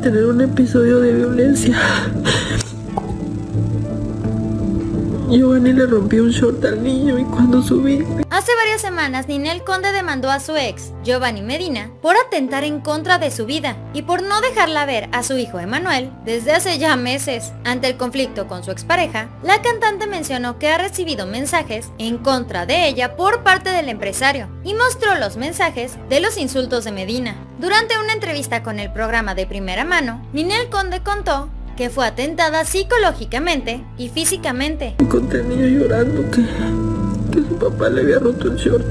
tener un episodio de violencia. Giovanni le rompió un short al niño y cuando subí... Hace varias semanas Ninel Conde demandó a su ex, Giovanni Medina, por atentar en contra de su vida y por no dejarla ver a su hijo Emanuel desde hace ya meses. Ante el conflicto con su expareja, la cantante mencionó que ha recibido mensajes en contra de ella por parte del empresario y mostró los mensajes de los insultos de Medina. Durante una entrevista con el programa de primera mano, Ninel Conde contó que fue atentada psicológicamente y físicamente. Llorando que, que su papá le había roto el short.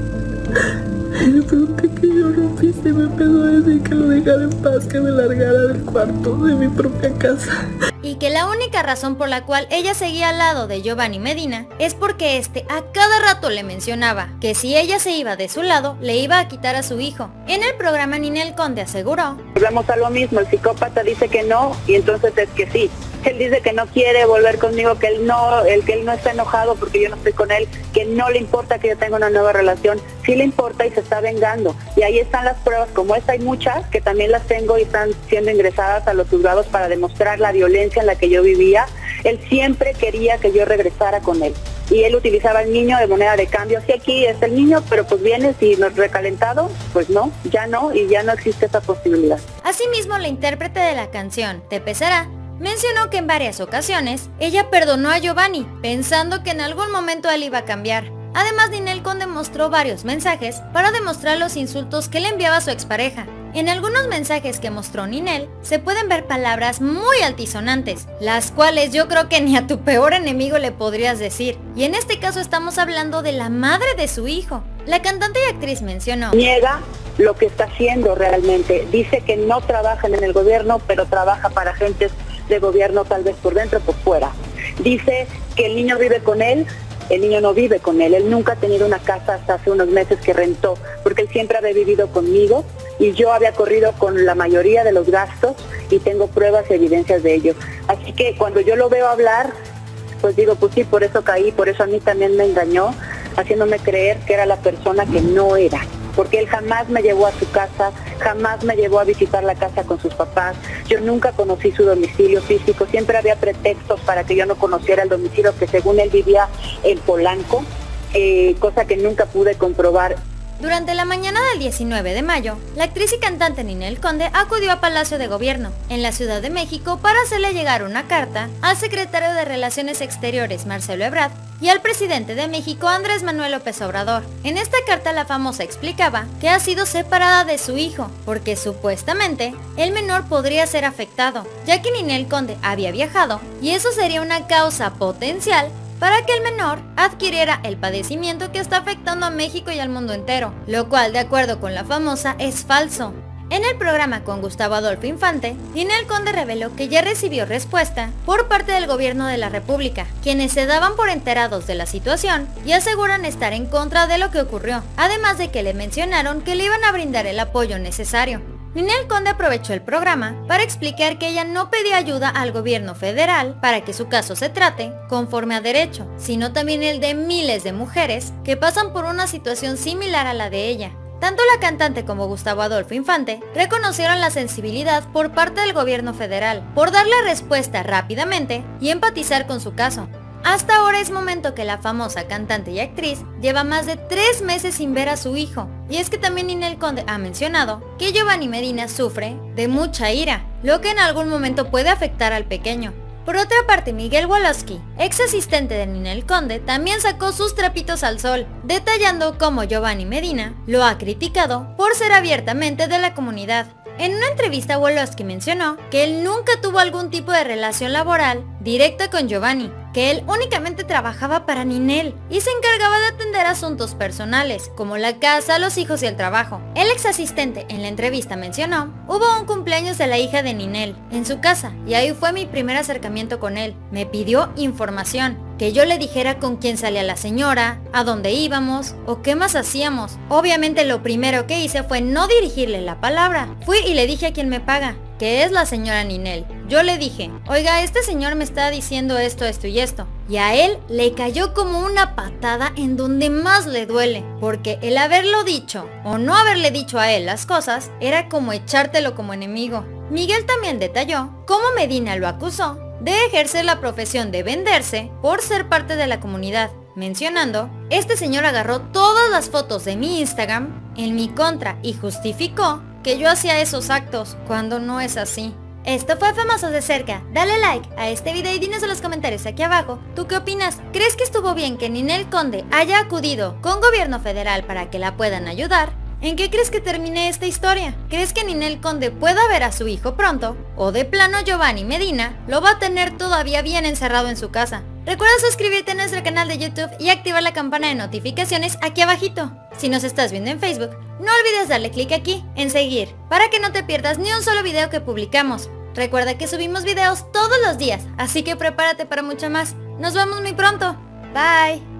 Le pregunté que yo rompiste y me empezó a decir que lo dejara en paz, que me largara del cuarto de mi propia casa. Y que la única razón por la cual ella seguía al lado de Giovanni Medina es porque este a cada rato le mencionaba que si ella se iba de su lado, le iba a quitar a su hijo. En el programa Ninel Conde aseguró. Volvemos a lo mismo, el psicópata dice que no y entonces es que sí él dice que no quiere volver conmigo, que él no, el que él no está enojado porque yo no estoy con él, que no le importa que yo tenga una nueva relación, sí le importa y se está vengando. Y ahí están las pruebas, como esta hay muchas que también las tengo y están siendo ingresadas a los juzgados para demostrar la violencia en la que yo vivía. Él siempre quería que yo regresara con él. Y él utilizaba al niño de moneda de cambio. Sí, aquí está el niño, pero pues viene si nos recalentado, pues no, ya no, y ya no existe esa posibilidad. Asimismo, la intérprete de la canción Te Pesará Mencionó que en varias ocasiones ella perdonó a Giovanni, pensando que en algún momento él iba a cambiar. Además, Ninel Conde mostró varios mensajes para demostrar los insultos que le enviaba a su expareja. En algunos mensajes que mostró Ninel se pueden ver palabras muy altisonantes, las cuales yo creo que ni a tu peor enemigo le podrías decir. Y en este caso estamos hablando de la madre de su hijo. La cantante y actriz mencionó. Niega lo que está haciendo realmente. Dice que no trabajan en el gobierno, pero trabaja para agentes de gobierno tal vez por dentro o por fuera. Dice que el niño vive con él, el niño no vive con él, él nunca ha tenido una casa hasta hace unos meses que rentó, porque él siempre había vivido conmigo y yo había corrido con la mayoría de los gastos y tengo pruebas y evidencias de ello. Así que cuando yo lo veo hablar, pues digo, pues sí, por eso caí, por eso a mí también me engañó, haciéndome creer que era la persona que no era porque él jamás me llevó a su casa, jamás me llevó a visitar la casa con sus papás, yo nunca conocí su domicilio físico, siempre había pretextos para que yo no conociera el domicilio que según él vivía en Polanco, eh, cosa que nunca pude comprobar. Durante la mañana del 19 de mayo, la actriz y cantante Ninel Conde acudió a Palacio de Gobierno, en la Ciudad de México, para hacerle llegar una carta al secretario de Relaciones Exteriores, Marcelo Ebrard, y al presidente de México, Andrés Manuel López Obrador. En esta carta la famosa explicaba que ha sido separada de su hijo, porque supuestamente el menor podría ser afectado, ya que Ninel Conde había viajado, y eso sería una causa potencial para que el menor adquiriera el padecimiento que está afectando a México y al mundo entero, lo cual de acuerdo con la famosa es falso. En el programa con Gustavo Adolfo Infante, Ninel Conde reveló que ya recibió respuesta por parte del gobierno de la República, quienes se daban por enterados de la situación y aseguran estar en contra de lo que ocurrió, además de que le mencionaron que le iban a brindar el apoyo necesario. Ninel Conde aprovechó el programa para explicar que ella no pedía ayuda al gobierno federal para que su caso se trate conforme a derecho, sino también el de miles de mujeres que pasan por una situación similar a la de ella. Tanto la cantante como Gustavo Adolfo Infante reconocieron la sensibilidad por parte del gobierno federal por darle respuesta rápidamente y empatizar con su caso, hasta ahora es momento que la famosa cantante y actriz lleva más de tres meses sin ver a su hijo. Y es que también Ninel Conde ha mencionado que Giovanni Medina sufre de mucha ira, lo que en algún momento puede afectar al pequeño. Por otra parte, Miguel Woloski, ex asistente de Ninel Conde, también sacó sus trapitos al sol, detallando cómo Giovanni Medina lo ha criticado por ser abiertamente de la comunidad. En una entrevista Woloski mencionó que él nunca tuvo algún tipo de relación laboral directa con Giovanni, que él únicamente trabajaba para Ninel y se encargaba de atender asuntos personales, como la casa, los hijos y el trabajo. El ex asistente en la entrevista mencionó, hubo un cumpleaños de la hija de Ninel en su casa y ahí fue mi primer acercamiento con él. Me pidió información, que yo le dijera con quién salía la señora, a dónde íbamos o qué más hacíamos. Obviamente lo primero que hice fue no dirigirle la palabra. Fui y le dije a quién me paga. Que es la señora Ninel. Yo le dije, oiga, este señor me está diciendo esto, esto y esto. Y a él le cayó como una patada en donde más le duele, porque el haberlo dicho o no haberle dicho a él las cosas era como echártelo como enemigo. Miguel también detalló cómo Medina lo acusó de ejercer la profesión de venderse por ser parte de la comunidad, mencionando, este señor agarró todas las fotos de mi Instagram en mi contra y justificó que yo hacía esos actos cuando no es así. Esto fue Famosos de Cerca. Dale like a este video y dinos en los comentarios aquí abajo. ¿Tú qué opinas? ¿Crees que estuvo bien que Ninel Conde haya acudido con gobierno federal para que la puedan ayudar? ¿En qué crees que termine esta historia? ¿Crees que Ninel Conde pueda ver a su hijo pronto? ¿O de plano Giovanni Medina lo va a tener todavía bien encerrado en su casa? Recuerda suscribirte a nuestro canal de YouTube y activar la campana de notificaciones aquí abajito. Si nos estás viendo en Facebook, no olvides darle clic aquí, en seguir, para que no te pierdas ni un solo video que publicamos. Recuerda que subimos videos todos los días, así que prepárate para mucho más. Nos vemos muy pronto. Bye.